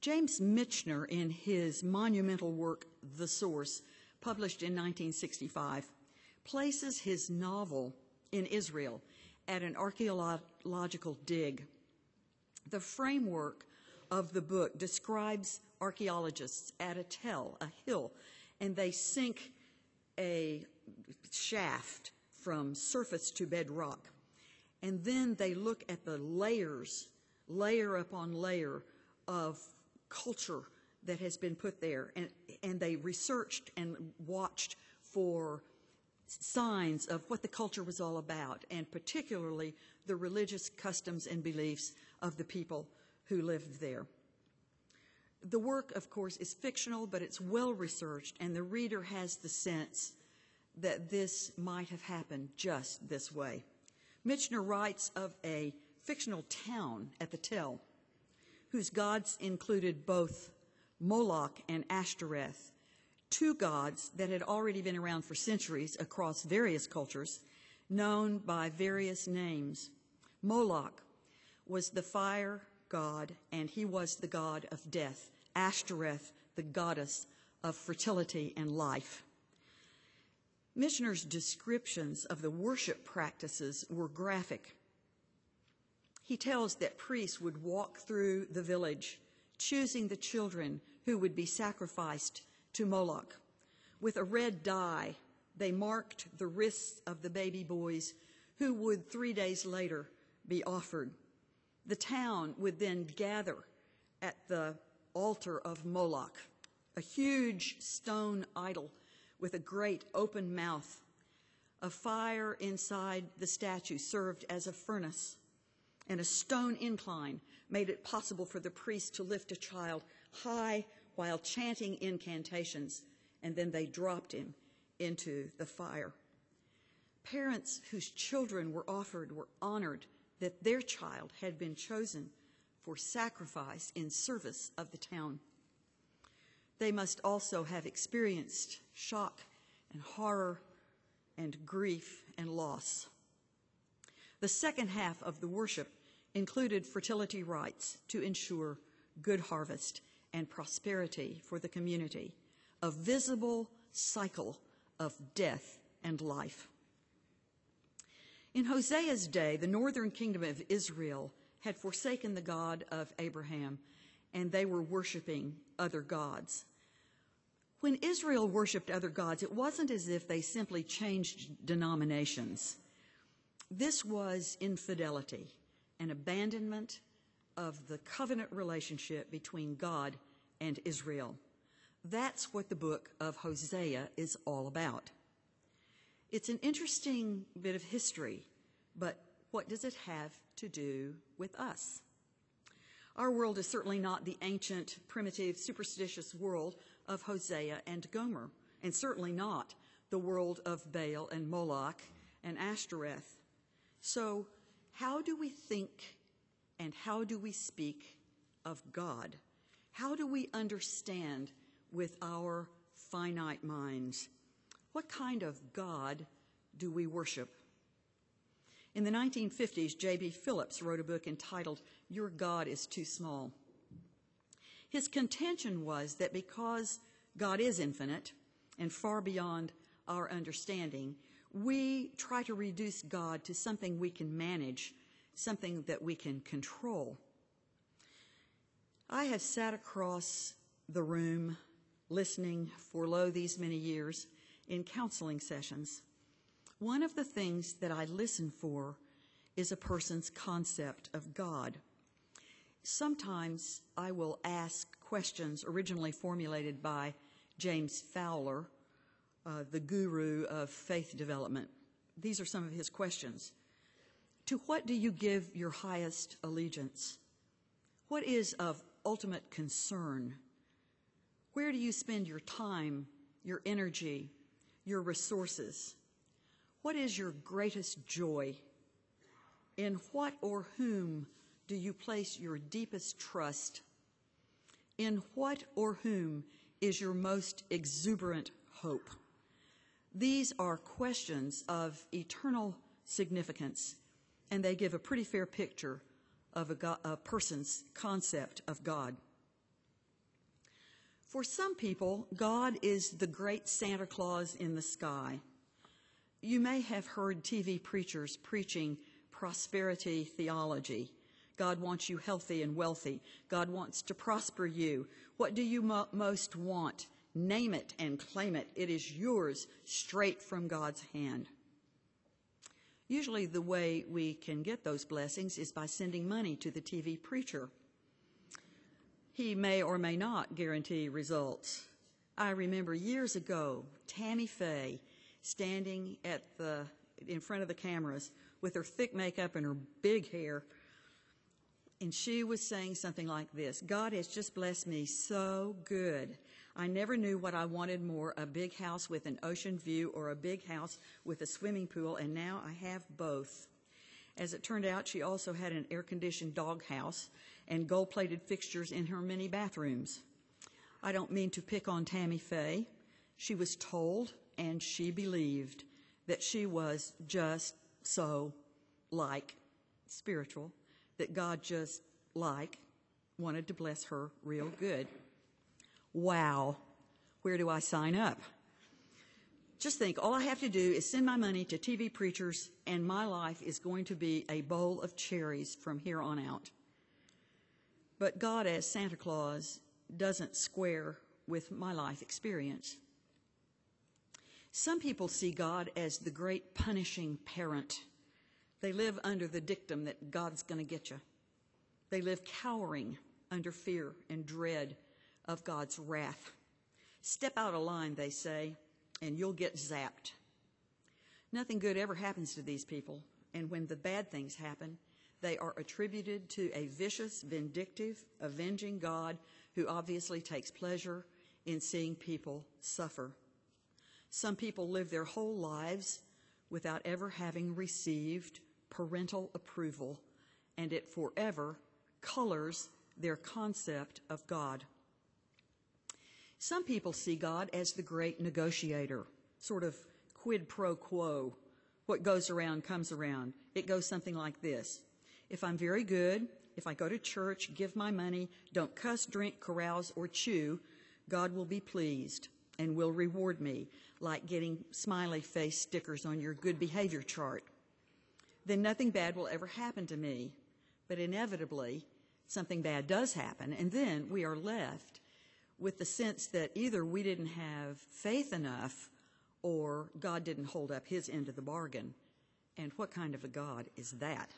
James Michener, in his monumental work, The Source, published in 1965, places his novel in Israel at an archaeological dig. The framework of the book describes archaeologists at a tell, a hill, and they sink a shaft from surface to bedrock. And then they look at the layers, layer upon layer of culture that has been put there. And, and they researched and watched for signs of what the culture was all about, and particularly the religious customs and beliefs of the people who lived there. The work, of course, is fictional, but it's well researched, and the reader has the sense that this might have happened just this way. Michener writes of a fictional town at the Tell, whose gods included both Moloch and Ashtoreth, two gods that had already been around for centuries across various cultures, known by various names. Moloch was the fire god, and he was the god of death. Ashtoreth, the goddess of fertility and life. Michener's descriptions of the worship practices were graphic. He tells that priests would walk through the village, choosing the children who would be sacrificed to Moloch. With a red dye, they marked the wrists of the baby boys who would three days later be offered. The town would then gather at the altar of Moloch, a huge stone idol with a great open mouth. A fire inside the statue served as a furnace, and a stone incline made it possible for the priest to lift a child high while chanting incantations, and then they dropped him into the fire. Parents whose children were offered were honored that their child had been chosen for sacrifice in service of the town. They must also have experienced shock and horror and grief and loss. The second half of the worship included fertility rites to ensure good harvest and prosperity for the community, a visible cycle of death and life. In Hosea's day, the northern kingdom of Israel had forsaken the God of Abraham and they were worshiping other gods. When Israel worshiped other gods, it wasn't as if they simply changed denominations. This was infidelity, an abandonment of the covenant relationship between God and Israel. That's what the book of Hosea is all about. It's an interesting bit of history, but what does it have to do with us? Our world is certainly not the ancient, primitive, superstitious world of Hosea and Gomer, and certainly not the world of Baal and Moloch and Ashtoreth. So, how do we think and how do we speak of God? How do we understand with our finite minds? What kind of God do we worship? In the 1950s, J.B. Phillips wrote a book entitled Your God is Too Small. His contention was that because God is infinite and far beyond our understanding, we try to reduce God to something we can manage, something that we can control. I have sat across the room listening for lo these many years in counseling sessions. One of the things that I listen for is a person's concept of God. Sometimes I will ask questions originally formulated by James Fowler, uh, the guru of faith development. These are some of his questions. To what do you give your highest allegiance? What is of ultimate concern? Where do you spend your time, your energy, your resources? What is your greatest joy? In what or whom do you place your deepest trust? In what or whom is your most exuberant hope? These are questions of eternal significance, and they give a pretty fair picture of a, a person's concept of God. For some people, God is the great Santa Claus in the sky. You may have heard TV preachers preaching prosperity theology. God wants you healthy and wealthy. God wants to prosper you. What do you mo- most want? Name it and claim it. It is yours straight from God's hand. Usually, the way we can get those blessings is by sending money to the TV preacher. He may or may not guarantee results. I remember years ago, Tammy Faye standing at the, in front of the cameras with her thick makeup and her big hair. And she was saying something like this God has just blessed me so good. I never knew what I wanted more a big house with an ocean view or a big house with a swimming pool, and now I have both. As it turned out, she also had an air conditioned doghouse and gold plated fixtures in her many bathrooms. I don't mean to pick on Tammy Faye. She was told and she believed that she was just so like spiritual, that God just like wanted to bless her real good. Wow, where do I sign up? Just think, all I have to do is send my money to TV preachers, and my life is going to be a bowl of cherries from here on out. But God, as Santa Claus, doesn't square with my life experience. Some people see God as the great punishing parent. They live under the dictum that God's going to get you. They live cowering under fear and dread of God's wrath. Step out of line, they say, and you'll get zapped. Nothing good ever happens to these people, and when the bad things happen, they are attributed to a vicious, vindictive, avenging God who obviously takes pleasure in seeing people suffer. Some people live their whole lives without ever having received parental approval, and it forever colors their concept of God. Some people see God as the great negotiator, sort of quid pro quo. What goes around comes around. It goes something like this. If I'm very good, if I go to church, give my money, don't cuss, drink, carouse, or chew, God will be pleased and will reward me, like getting smiley face stickers on your good behavior chart. Then nothing bad will ever happen to me. But inevitably, something bad does happen, and then we are left with the sense that either we didn't have faith enough or God didn't hold up his end of the bargain. And what kind of a God is that?